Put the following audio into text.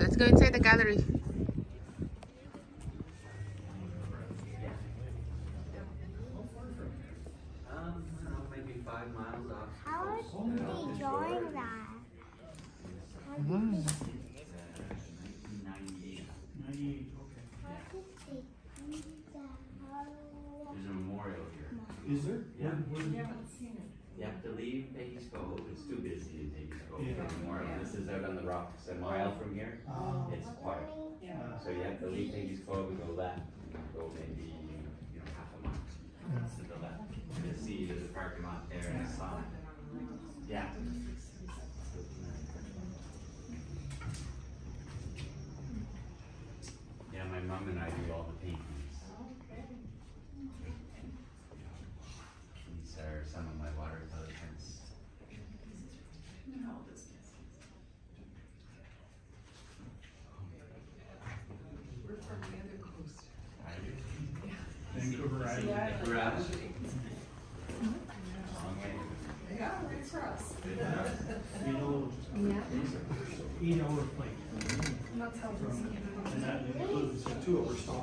Let's go inside the gallery. Um, I don't know, maybe five miles. How are they drawing that? 1998. Ninety-eight, okay. How did they do that? How- There's a memorial here. Is there? Yeah. Where- where- You have to leave Peggy's Cove, it's too busy in Peggy's rocks, a mile from here. Ah, It's quiet. ah, So you have to leave Peggy's Cove and go left, and go maybe, you know, half a mile to the left. And you'll see there's a parking lot there and a sign. Yeah. Yeah, my mom and I do all the paintings. These are some of my watercolor prints. We're from the other coast. Vancouver Island. Garage. Long way. Yeah, right across. Eight hour, eight hour flight. That's how From, and that includes a two hour stop